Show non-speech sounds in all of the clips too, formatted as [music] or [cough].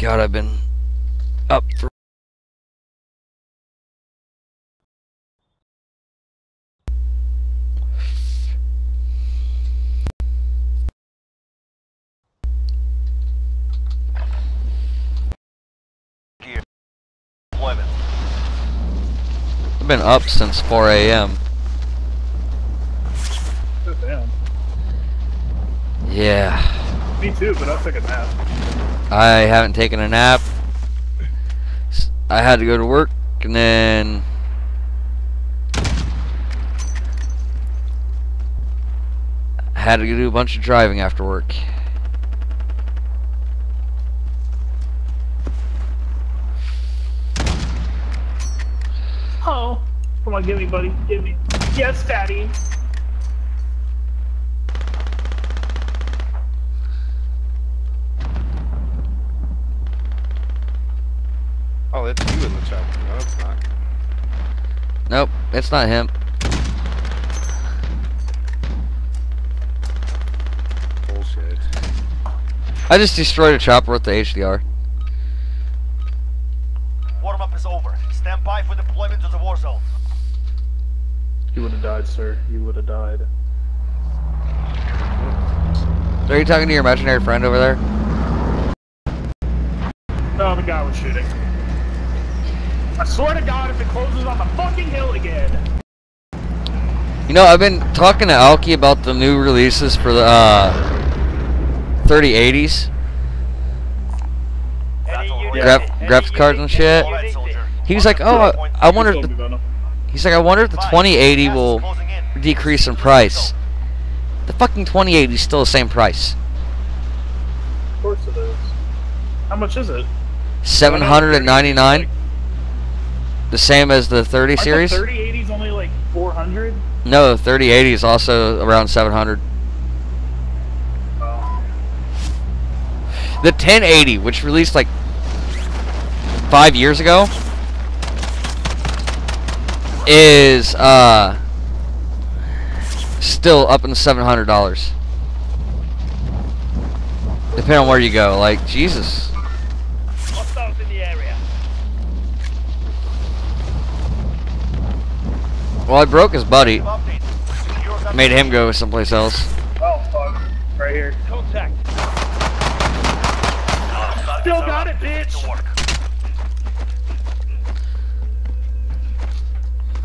God, I've been up for. Deployment. I've been up since 4 a.m. Yeah. Me too, but I'll take a nap. I haven't taken a nap. I had to go to work and then I had to do a bunch of driving after work. Oh. Come on, give me, buddy. Give me. Yes, daddy. Oh, that's you in the chat. No, it's not. Nope, it's not him. Bullshit. I just destroyed a chopper with the HDR. Warm up is over. Stand by for deployment to the war zone. You would have died, sir. You would have died. Are you talking to your imaginary friend over there? No, the guy was shooting. I swear to God, if it closes on the fucking hill again. You know, I've been talking to Alki about the new releases for the uh, 3080s. Graph- graphics cards and shit. He's like, oh, I, I wonder. The, he's like, I wonder if the 2080 will decrease in price. The fucking 2080 is still the same price. Of course it is. How much is it? 799. The same as the 30 Aren't series. The 3080's only like 400. No, the 3080 is also around 700. Oh. The 1080, which released like five years ago, is uh still up in the seven hundred dollars. Depending on where you go, like Jesus. Hostiles in the area. Well, I broke his buddy, Update. Secure that made him go someplace else. Oh, fuck. Right here. Contact. Still got it, bitch.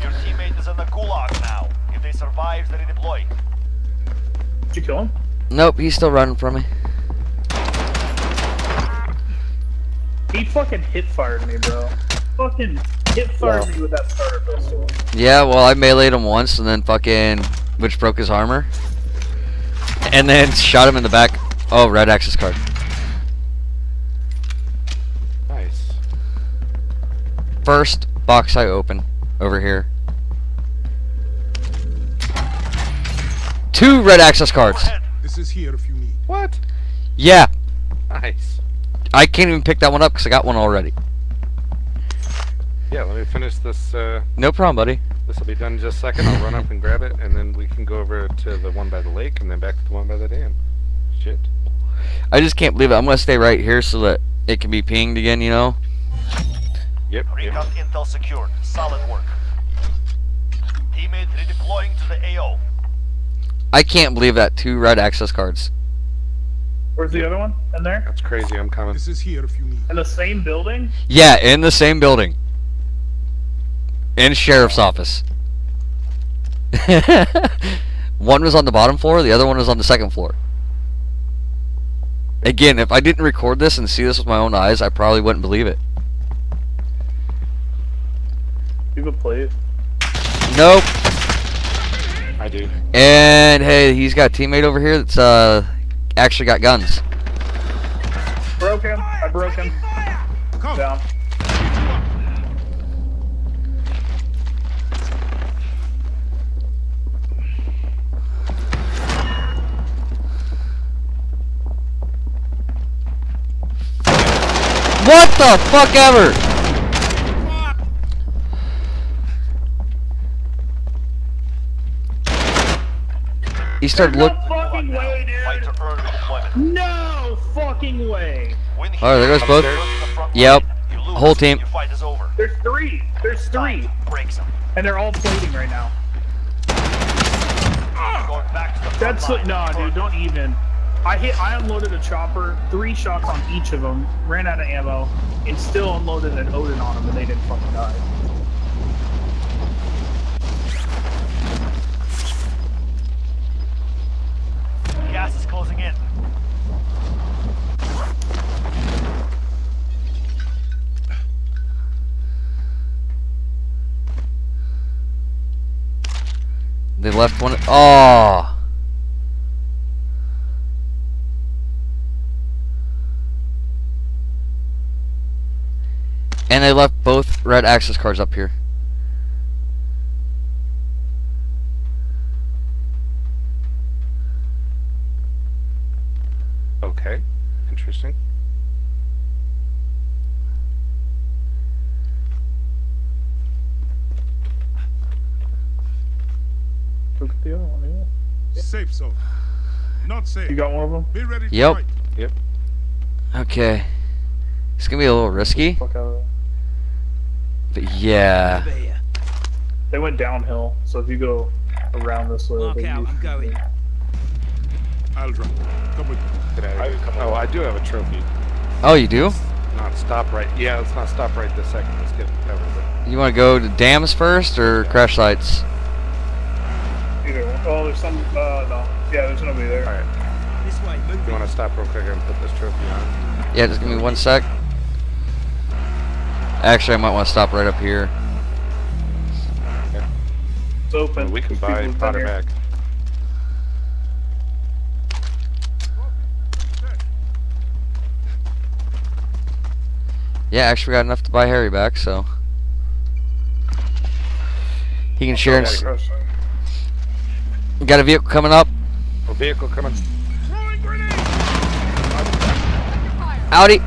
Your teammate is in the gulag now. If they survive, they redeploy. Did you kill him? Nope, he's still running from me. He fucking hit fired me, bro. Fucking hit fired me with that starter pistol. Yeah, well, I meleeed him once and then fucking, which broke his armor, and then [laughs] shot him in the back. Oh, red access card. Nice. First box I open over here. Two red access cards. This is here if you need. What? Yeah, Nice. I can't even pick that one up because I got one already. Yeah, let me finish this. Uh, No problem, buddy. this will be done in just a second. I'll run up and grab it, and then we can go over to the one by the lake, and then back to the one by the dam. Shit. I just can't believe it. I'm gonna stay right here so that it can be pinged again. You know. Yep. Recon yep. intel secured. Solid work. Teammate redeploying to the AO. I can't believe that two red access cards. Where's the other one? In there? That's crazy. I'm coming. This is here if you need. In the same building? Yeah, in the same building. In sheriff's office. [laughs] one was on the bottom floor, the other one was on the second floor. Again, if I didn't record this and see this with my own eyes, I probably wouldn't believe it. You have a plate? Nope. I do. And hey, he's got a teammate over here that's uh actually got guns. Broke him. I broke him. Come. Down. What the fuck ever? He started no look. fucking way, dude. to earn redeployment. No fucking way. Win here. Oh, there goes both. Go the Yep. line. You lose, Whole team. Your fight is over. There's three. There's three, and they're all plating right now. Going back to That's line. no, dude. Don't even. I hit. I unloaded a chopper, three shots on each of them, ran out of ammo, and still unloaded an Oden on them, and they didn't fucking die. Gas is closing in. They left one. Oh. And they left both red access cards up here. Okay. Interesting. Look at the other one. Yeah. Safe zone. Not safe. You got one of them. Be ready to Yep. Okay. It's gonna be a little risky, Fuck out of there. But yeah. They went downhill, so if you go around this way, Mark out, I'm going. I'll drop. Come with me. Get out of here. Oh, I do have a trophy. Oh, you do? Not stop right. Yeah, let's not stop right this second. Let's get over it. You want to go to dams first or crash sites? Either one. Oh, there's some. Uh, no. Yeah, there's nobody there. All right. This way, move You want to stop real quick and put this trophy on? Yeah, just give me one sec. Actually, I might want to stop right up here. It's open. We can buy people in Potter back. Yeah, actually, we got enough to buy Harry back, so he can share. And got a vehicle coming up. A vehicle coming. Throwing. Audi.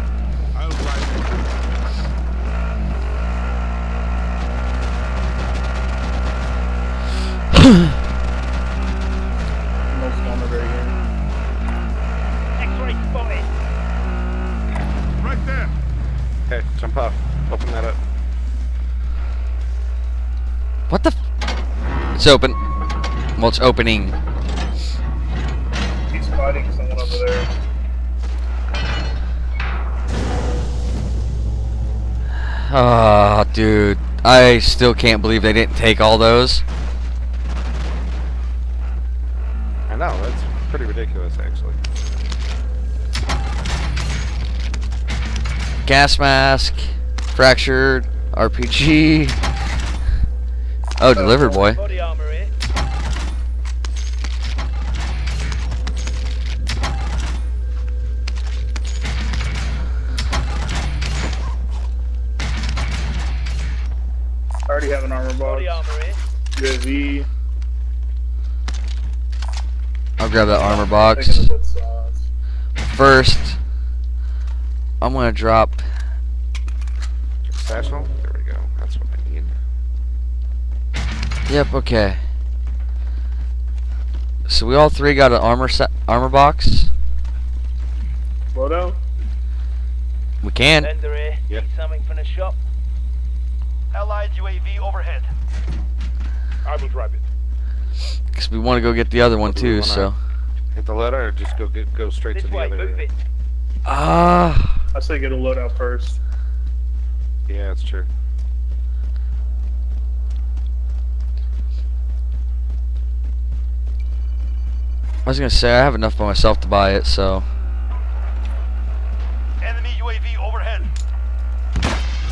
It's open. Well, it's opening. He's fighting someone over there. Oh, dude. I still can't believe they didn't take all those. I know, that's pretty ridiculous, actually. Gas mask, fractured, RPG. Oh, delivered boy. Body armor here. I already have an armor box. Body armor here. UAV. I'll grab that armor box a bit sauce. first. I'm gonna drop. Satchel? There we go. That's what I need. Yep. Okay. So we all three got an armor set, armor box. Loadout? We can. Vendor here. Yep. Need something from the shop. Allied UAV overhead. I will drive it. Because we want to go get the other one do too. So. Hit the letter or just go get, go straight This to the way, other. move it. Ah. I say get a loadout first. Yeah, that's true. I was gonna say I have enough by myself to buy it. So. Enemy UAV overhead.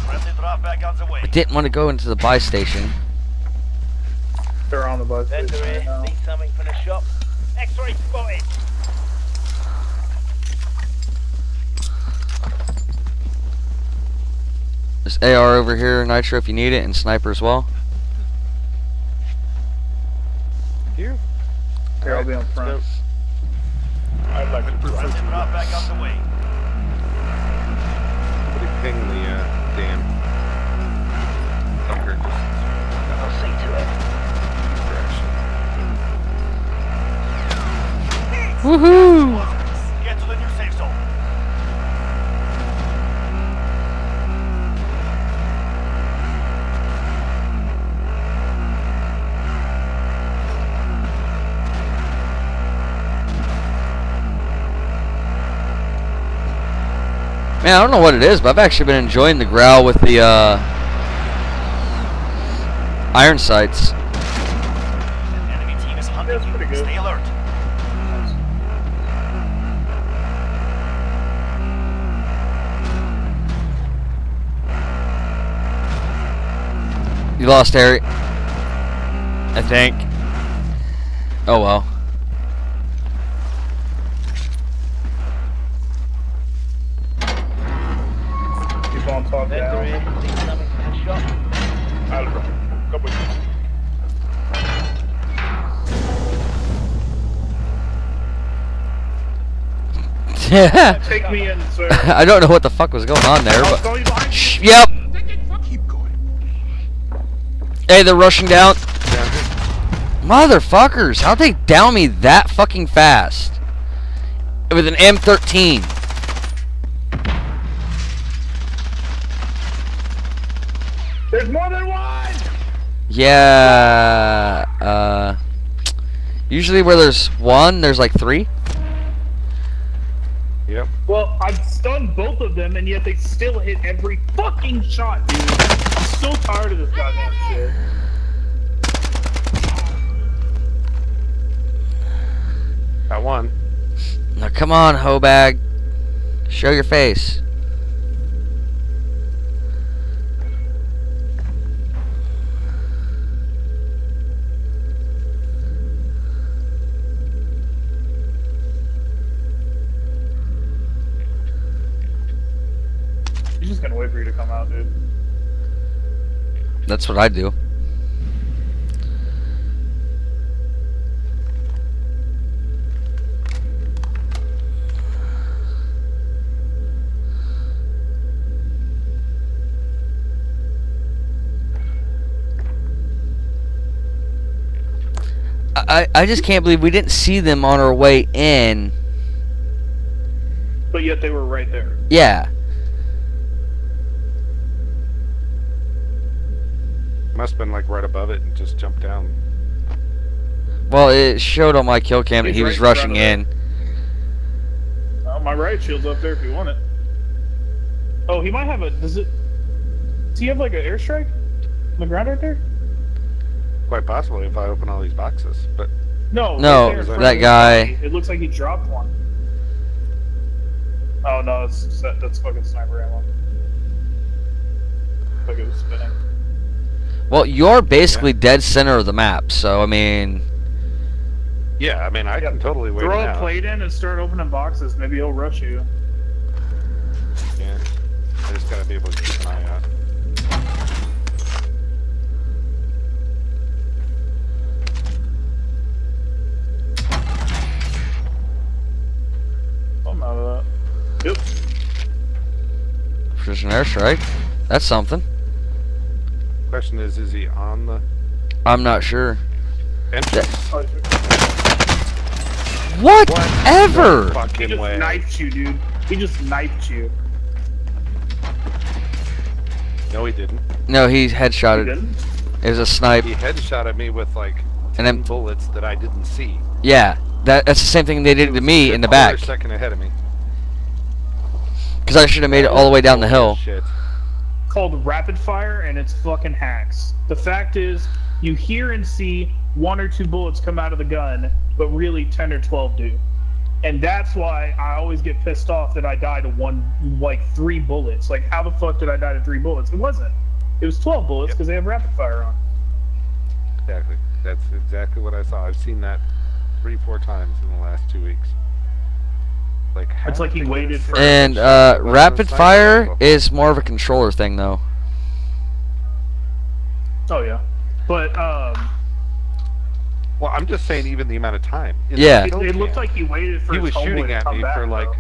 Friendly drop back on the way. I didn't want to go into the buy station. They're on the bus station right now. Need something from the shop. X-ray spotted. There's AR over here, Nitro if you need it, and Sniper as well. Here? Here, I'll be on front. let's I'd like to prefer Friendly to drop run. back on the way. Somebody ping the uh, damn bunker just I'll see to it. Woohoo! Get to the new safe zone. Man, I don't know what it is, but I've actually been enjoying the Grau with the uh, iron sights. Enemy team is hunting That's you. Stay alert. You lost Harry. I think. Oh well. [laughs] Take me in, sir. I don't know what the fuck was going on there, but throw you behind. Shh, yep. Keep going. Hey, they're rushing down. Down. Motherfuckers, how'd they down me that fucking fast? With an M13. There's more than one. Yeah. Uh. Usually where there's one, there's like three. Yep. Well, I've stunned both of them, and yet they still hit every fucking shot, dude. I'm so tired of this goddamn shit. Got one. Now come on, Hobag. Show your face. That's what I do. I, I just can't believe we didn't see them on our way in. But yet they were right there. Yeah. Must have been like right above it and just jumped down. Well, it showed on my kill cam that he was rushing in. Uh, my riot shield's up there if you want it. Oh, he might have a. Does it? Does he have like an airstrike on the ground right there? Quite possibly if I open all these boxes. But No. No, right there that guy- It looks like he dropped one. Oh no, that's that's fucking sniper ammo. Like it was spinning. Well, you're basically dead center of the map, so I mean, yeah, I mean I Yeah. can totally wait Throw it a out. plate in and start opening boxes. Maybe he'll rush you. Yeah. I just gotta be able to keep an eye out. I'm out of that. Yep. precision airstrike. That's something. Question is, is he on the I'm not sure. entrance? Oh, Whatever. he just way. knifed you, dude. He just knifed you. No, he didn't. No, he He headshotted. didn't? It was a snipe. He headshot at me with like And ten then- bullets that I didn't see. Yeah, that that's the same thing they did to me in the back. A second ahead of me. Because I should have made it all the way down the hill. Shit. Called rapid fire and it's fucking hacks. The fact is, you hear and see one or two bullets come out of the gun, but really 10 or 12 do. And that's why I always get pissed off that I die to one, like three bullets. Like, how the fuck did I die to three bullets? It wasn't. It was 12 bullets Yep. because they have rapid fire on. Exactly. That's exactly what I saw. I've seen that three, four times in the last two weeks. Like how It's like he did they get waited for- second And uh, with rapid fire is more of a controller thing, though. Oh, yeah. But, um, Well, I'm just saying, even the amount of time. In Yeah. it, it looked cam, like he waited for he was homeboy shooting at me back, for like though.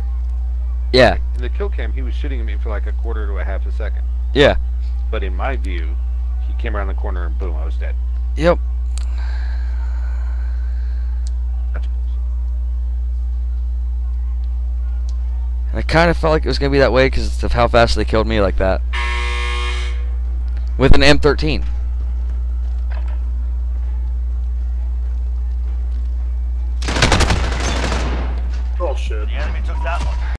Yeah, in the kill cam. He was shooting at me for like a quarter to a half a second. yeah, But in my view, he came around the corner and boom, I was dead. yep. I kind of felt like it was gonna be that way because of how fast they killed me like that. With an M13.